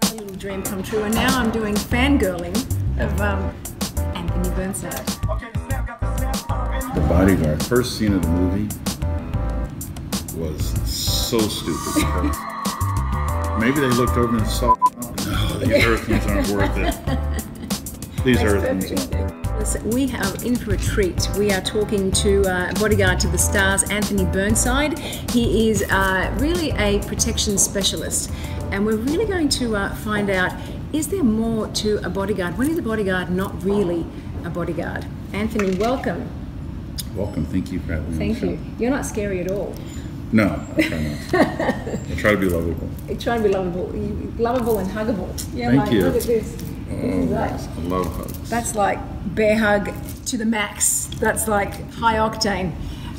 Another little dream come true, and now I'm doing fangirling of um, Anthony Burnside. The bodyguard, first scene of the movie was so stupid maybe they looked over and saw, no, these earthlings aren't worth it. These earthlings aren't. Listen, We are in for a treat. We are talking to uh, bodyguard to the stars, Anthony Burnside. He is uh, really a protection specialist, and we're really going to uh, find out: is there more to a bodyguard? When is a bodyguard not really a bodyguard? Anthony, welcome. Welcome, thank you for having me. Thank you. You're not scary at all. No, I try not. I try to be lovable. You try to be lovable, lovable and huggable. Yeah, Thank like, you. Look at this. This Oh, is like, I love hugs. that's like bear hug to the max. That's like high octane.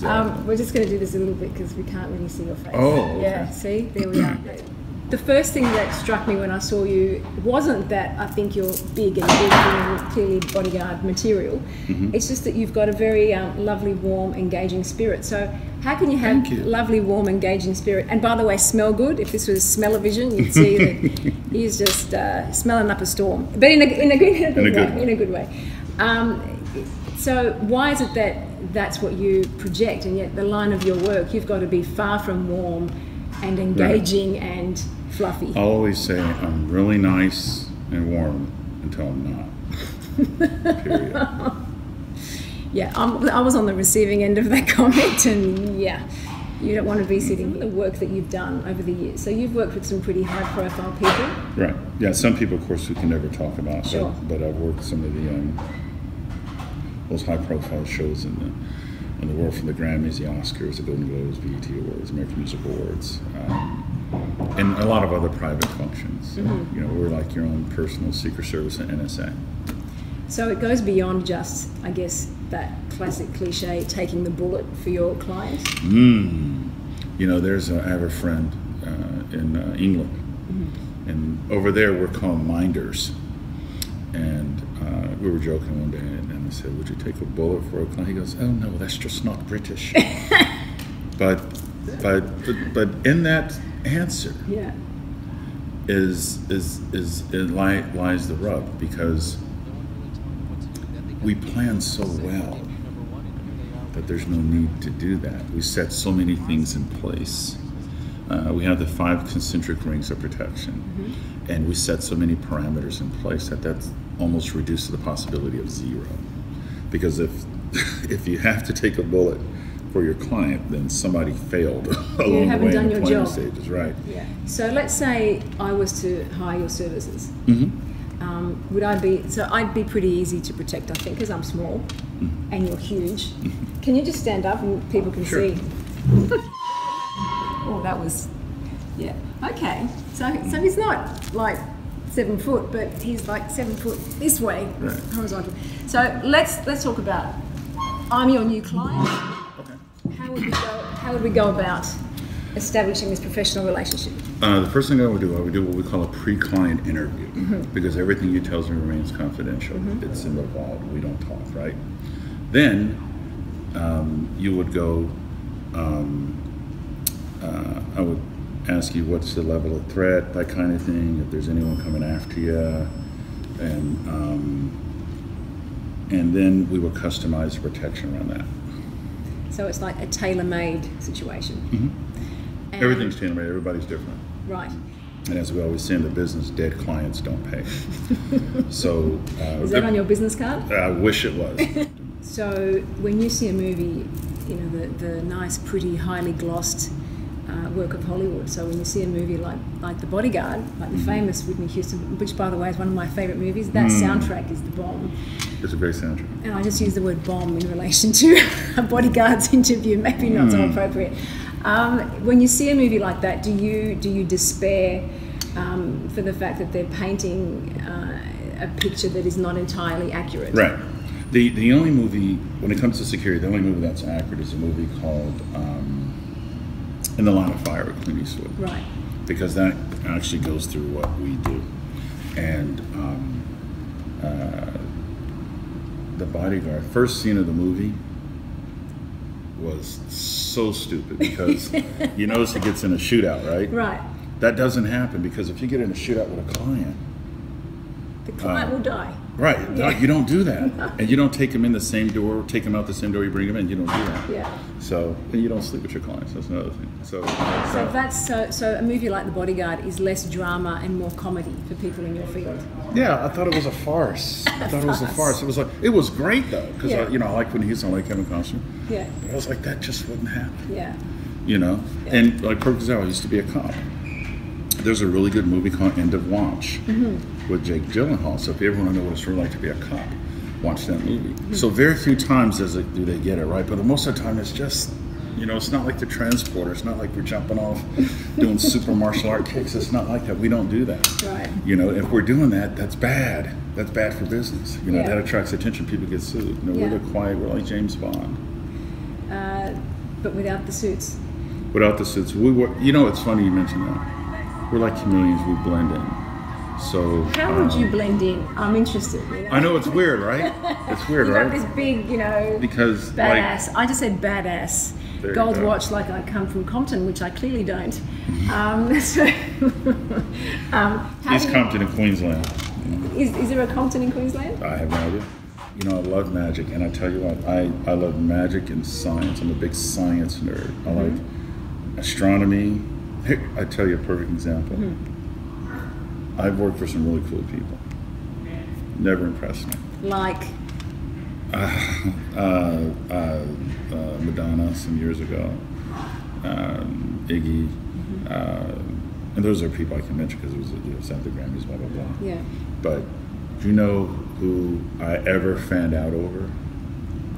Um, we're just going to do this a little bit because we can't really see your face. Oh, okay. Yeah, see? There we are. The first thing that struck me when I saw you wasn't that I think you're big and big and clearly bodyguard material. Mm-hmm. It's just that you've got a very um, lovely, warm, engaging spirit. So, how can you have you. lovely, warm, engaging spirit? And by the way, smell good. If this was smell-o-vision, you'd see that he's just uh, smelling up a storm, but in a, in a good, in a good, way. way. In a good way. Um, so, why is it that that's what you project, and yet the line of your work, you've got to be far from warm and engaging and fluffy? I always say I'm really nice and warm until I'm not. Period. Yeah, I'm, I was on the receiving end of that comment, and yeah, you don't want to be sitting the work that you've done over the years. So you've worked with some pretty high-profile people. Right. Yeah. Some people, of course, we can never talk about. Sure. But, but I've worked some of the um, those high-profile shows in the in the world, from the Grammys, the Oscars, the Golden Globes, BET Awards, American Music Awards, um, and a lot of other private functions. Mm-hmm. You know, we're like your own personal Secret Service and NSA. So it goes beyond just, I guess, that classic cliche, taking the bullet for your client. Mm. You know, there's a, I have a friend uh, in uh, England, and over there we're called minders. And uh, we were joking one day, and, and I said, "Would you take a bullet for a client?" He goes, "Oh no, that's just not British." but, but, but, but in that answer Yeah. is is is it li- lies the rub because we plan so well that there's no need to do that. We set so many things in place. Uh, we have the five concentric rings of protection, and we set so many parameters in place that that's almost reduced to the possibility of zero. Because if if you have to take a bullet for your client, then somebody failed along the haven't way done in the your planning job. stages, right? Yeah. So let's say I was to hire your services. Mm-hmm. Um, would I be so? I'd be pretty easy to protect, I think, because I'm small and you're huge. Can you just stand up and people can Sure. see? oh, that was, yeah. Okay. So, so he's not like seven foot, but he's like seven foot this way, Right. horizontal. So let's let's talk about. I'm your new client. Okay. How would we go? How would we go about establishing this professional relationship? Uh, the first thing I would do, I would do what we call a pre-client interview because everything you tells me remains confidential. It's in the vault. We don't talk, right? Then um, you would go. Um, uh, I would ask you what's the level of threat, that kind of thing. If there's anyone coming after you, and um, and then we would customize the protection around that. So it's like a tailor-made situation. Mm-hmm. And- Everything's tailor-made. Everybody's different. right. And as we always say in the business, dead clients don't pay. so uh, Is that on your business card? I wish it was. So when you see a movie, you know the, the nice, pretty, highly glossed uh, work of Hollywood. So when you see a movie like like The Bodyguard, like the famous Whitney Houston, which by the way is one of my favorite movies, that soundtrack is the bomb. it's a great soundtrack. And I just use the word bomb in relation to a bodyguard's interview, maybe not so appropriate. Um, when you see a movie like that, do you do you despair um, for the fact that they're painting uh, a picture that is not entirely accurate? Right. The the only movie when it comes to security, the only movie that's accurate is a movie called um, In the Line of Fire with Clint Eastwood. Right. because that actually goes through what we do. And um, uh, The Bodyguard. First scene of the movie was so stupid because you notice he gets in a shootout, right? Right. That doesn't happen because if you get in a shootout with a client, The client Uh, will die. Right? Yeah. You don't do that, and you don't take them in the same door, take them out the same door you bring them in. You don't do that. Yeah. So and you don't sleep with your clients. That's another thing. So, So that's so. So a movie like The Bodyguard is less drama and more comedy for people in your field. yeah, I thought it was a farce. I thought it was a farce. It was like it was great though because Yeah. you know I like when he's on like Kevin Costner, Yeah. but I was like that just wouldn't happen. Yeah. you know. Yeah. And like Kirk Gazelle used to be a cop. There's a really good movie called End of Watch Mm-hmm. With Jake Gyllenhaal. So if you ever want to know what it's really like to be a cop, watch that movie. So very few times does it do they get it right, but most of the time it's just. You know, it's not like the transporter. It's not like we're jumping off, doing super martial art kicks. It's not like that. We don't do that. Right. You know, if we're doing that, that's bad. That's bad for business. You know, Yeah. that attracts attention. People get sued. You know, Yeah. we're the quiet. We're like James Bond. Uh, but without the suits. without the suits. We were, you know, it's funny you mentioned that. We're like chameleons. We blend in. So How would um, you blend in? I'm interested. You know? I know it's weird, right? It's weird, You right? this big, you know, Because badass. I just said badass. Gold go. watch like I come from Compton, which I clearly don't. Um, so, um, like you- Compton in Queensland. Is, is there a Compton in Queensland? I have no idea. You know, I love magic, and I tell you what, I, I love magic and science. I'm a big science nerd. I Mm-hmm. like astronomy. I tell you a perfect example. Mm-hmm. I've worked for some really cool people. Never impressed me. Like, uh, uh, uh, Madonna some years ago, um, Iggy, uh, and those are people I can mention because it was you know, sent the Grammys, blah blah blah. yeah. But do you know who I ever fanned out over?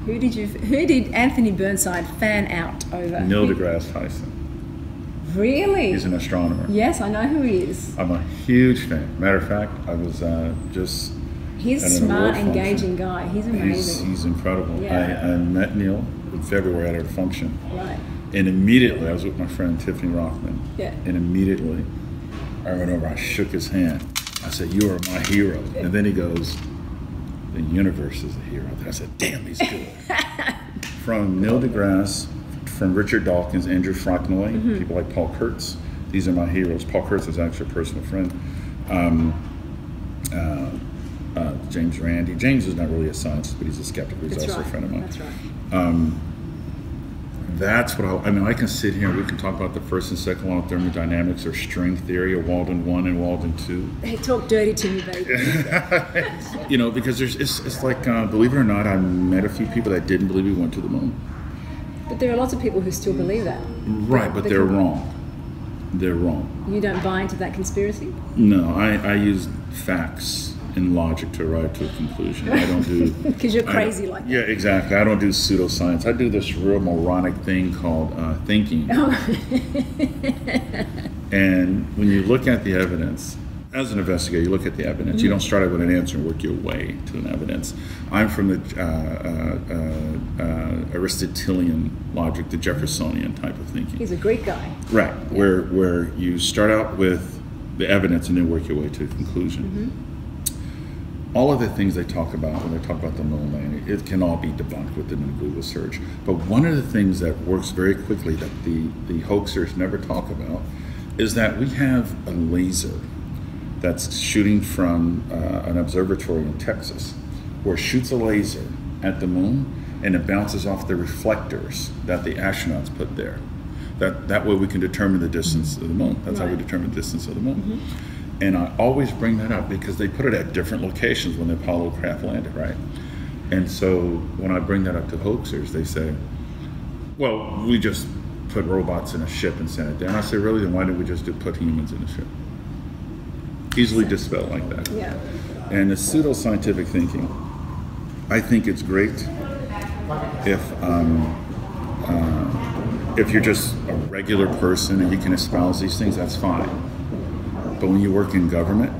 Who did you? Who did Anthony Burnside fan out over? Neil deGrasse Tyson. Really? He's an astronomer. yes, I know who he is. I'm a huge fan. Matter of fact, I was uh, just He's a smart, engaging guy. He's He's, amazing. he's incredible. Yeah. I, I met Neil in February at a function. right. And immediately, I was with my friend Tiffany Rothman. Yeah. And immediately, I went over, I shook his hand. I said, You are my hero. And then he goes, The universe is a hero. And I said, Damn, he's good. from Neil deGrasse, from Richard Dawkins, Andrew Frontnoy, Mm-hmm. people like Paul Kurtz. These are my heroes. Paul Kurtz is actually a personal friend. Um, uh, uh, James Randi. James is not really a scientist, but he's a skeptic. He's That's also right. a friend of mine. That's right. That's what I, I mean. I can sit here and we can talk about the first and second law of thermodynamics or string theory or Walden one and Walden two. Hey, talk dirty to me, baby. You know, because there's it's, it's like uh, believe it or not, I met a few people that didn't believe we went to the moon. But there are lots of people who still believe that. Right, but They they're wrong. They're wrong. You don't buy into that conspiracy? No, I, I use facts and logic to arrive to a conclusion. I don't do 'Cause you're I- crazy like that. Yeah, exactly. I don't do pseudoscience. I do this real moronic thing called uh, thinking. And when you look at the evidence, as an investigator, you look at the evidence. You don't start out with an answer and work your way to an evidence. I'm from the uh, uh, uh, Aristotelian logic, the Jeffersonian type of thinking. He's a great guy. Right, where where you start out with the evidence and then work your way to a conclusion. All of the things they talk about when they talk about the moon landing, it can all be debunked with the new Google search. But one of the things that works very quickly that the, the hoaxers never talk about is that we have a laser that's shooting from uh, an observatory in Texas, where it shoots a laser at the moon and it bounces off the reflectors that the astronauts put there. That, that way we can determine the distance of the moon. That's how we determine the distance of the moon. And I always bring that up because they put it at different locations when the Apollo craft landed, right? And so when I bring that up to hoaxers, they say, well, we just put robots in a ship and sent it down. I say, really? Then why didn't we just do, put humans in a ship? Easily dispelled like that. Yeah. And the pseudoscientific thinking, I think it's great if um, uh, if you're just a regular person and you can espouse these things, that's fine. But when you work in government,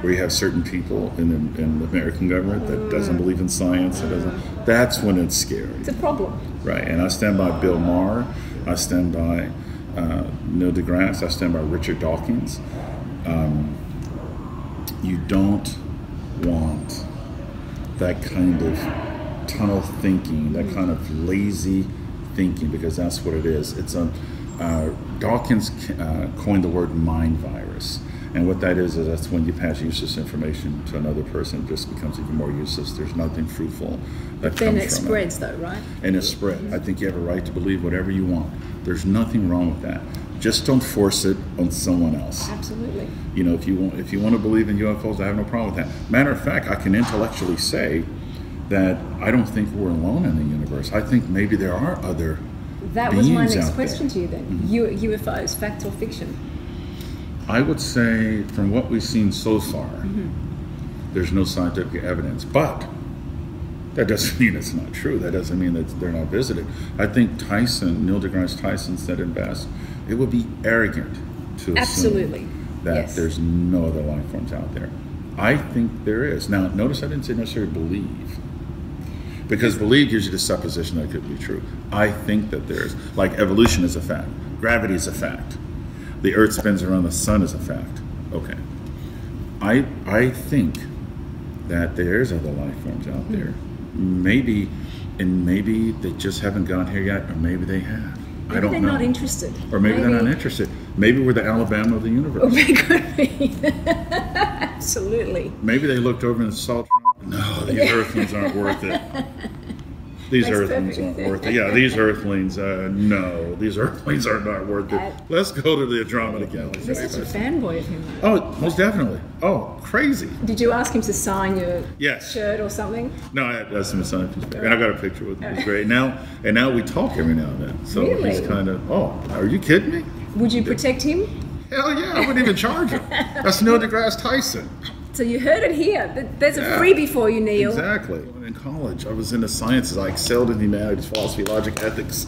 where you have certain people in the, in the American government that doesn't believe in science, that doesn't, that's when it's scary. It's a problem. Right, and I stand by Bill Maher. I stand by uh, Neil deGrasse. I stand by Richard Dawkins. Um, you don't want that kind of tunnel thinking, that kind of lazy thinking, because that's what it is. It's a uh, Dawkins uh, coined the word mind virus. And what that is, is that's when you pass useless information to another person, it just becomes even more useless. There's nothing fruitful that Then comes it from spreads, though, right? and it's spread. I think you have a right to believe whatever you want. There's nothing wrong with that. Just don't force it on someone else. Absolutely. You know, if you want, if you want to believe in UFOs, I have no problem with that. Matter of fact, I can intellectually say that I don't think we're alone in the universe. I think maybe there are other. That was my next question there. Mm-hmm. to you then. U- UFOs, fact or fiction? I would say, from what we've seen so far, there's no scientific evidence. But that doesn't mean it's not true. That doesn't mean that they're not visited. I think Tyson, Neil deGrasse Tyson, said it best. It would be arrogant to Absolutely. assume that Yes. there's no other life forms out there. I think there is. Now, notice I didn't say necessarily believe. Because believe gives you the supposition that it could be true. I think that there's, like evolution is a fact, gravity is a fact, the earth spins around the sun is a fact. Okay. I, I think that there's other life forms out there. Maybe, and maybe they just haven't got here yet, or maybe they have. I don't they're know. not interested. Or maybe, they're not interested. Maybe we're the Alabama of the universe. Oh, could be. Absolutely. Maybe they looked over and saw. No, these Earthlings aren't worth it. These That's Earthlings aren't worth it. Yeah, these Earthlings. Uh, no, these Earthlings are not worth it. Let's go to the Andromeda Galaxy. You're such a fanboy of him. Oh, most definitely. Oh, crazy. Did you ask him to sign your Yes. shirt or something? No, I had some science, and I got a picture with him. It was great. Now, and now we talk every now and then. So he's kind of. Oh, are you kidding me? Would you protect him? Hell yeah! I wouldn't even charge him. That's Neil deGrasse Tyson. So you heard it here. Th- There's a Yeah. freebie for you, Neil. Exactly. In college, I was in the sciences. I excelled in humanities, philosophy, logic, ethics,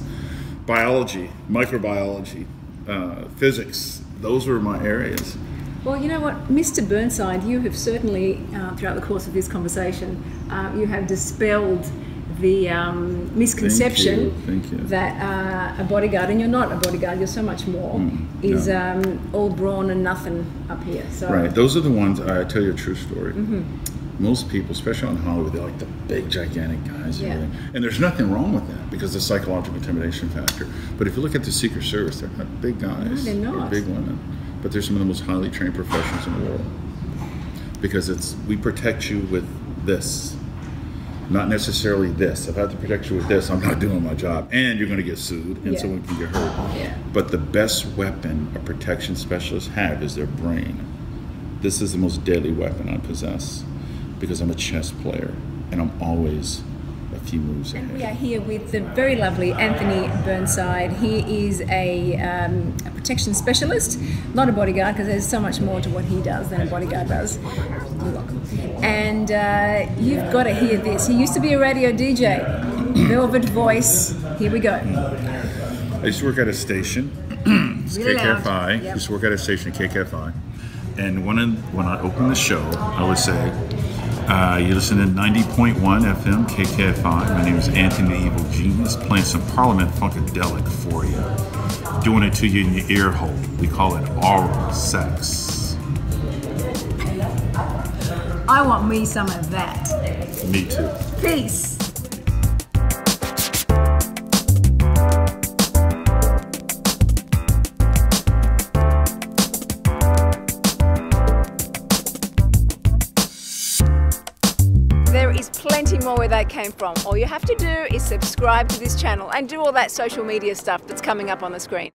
biology, microbiology, uh, physics. Those were my areas. Well, you know what, Mr. Burnside, you have certainly, uh, throughout the course of this conversation, uh, you have dispelled the um, misconception Thank you. that uh, a bodyguard, and you're not a bodyguard, you're so much more, is no. um, all brawn and nothing up here. So Right. Those are the ones. I tell you a true story. Mm-hmm. Most people, especially in Hollywood, they're like the big, gigantic guys. and Yeah. everything. And there's nothing wrong with that because the psychological intimidation factor. But if you look at the Secret Service, they're not big guys. they're not. big women. But they're some of the most highly trained professionals in the world. Because it's we protect you with this, not necessarily this. If I have to protect you with this, I'm not doing my job, and you're going to get sued, and Yeah. someone can get hurt. Yeah. But the best weapon a protection specialist have is their brain. This is the most deadly weapon I possess because I'm a chess player and I'm always a few moves ahead. And we are here with the very lovely Anthony Burnside. He is a, um, a protection specialist, not a bodyguard, because there's so much more to what he does than a bodyguard does. You're welcome. And uh, you've got to hear this. He used to be a radio DJ, Velvet Voice. Here we go. I used to work at a station, it's Really loud. KKFI. Yep. used to work at a station at KKFI. And when I, when I opened the show, I would say, uh, you listen to 90.1 FM KKFI. My name is Anthony the Evil Genius, playing some Parliament Funkadelic for you. Doing it to you in your ear hole. We call it oral sex. I want me some of that. Me too. Peace. There is plenty more where that came from. All you have to do is subscribe to this channel and do all that social media stuff that's coming up on the screen.